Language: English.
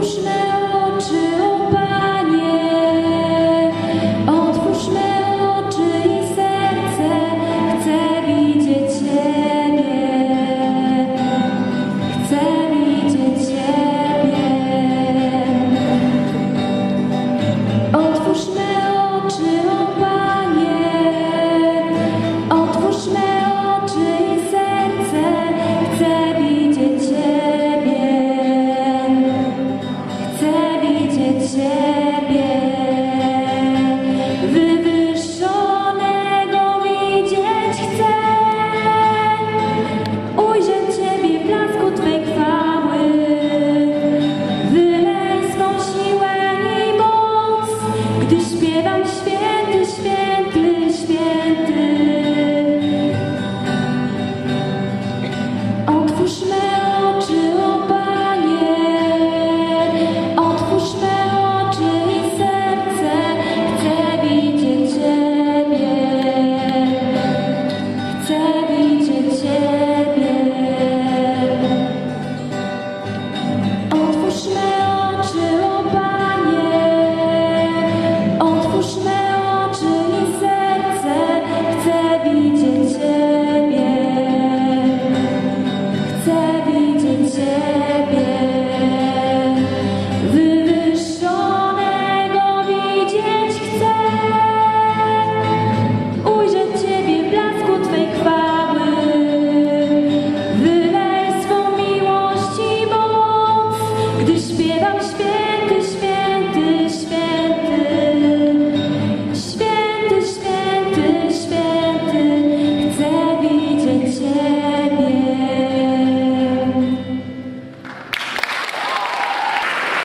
duszne widzieć Я. спит.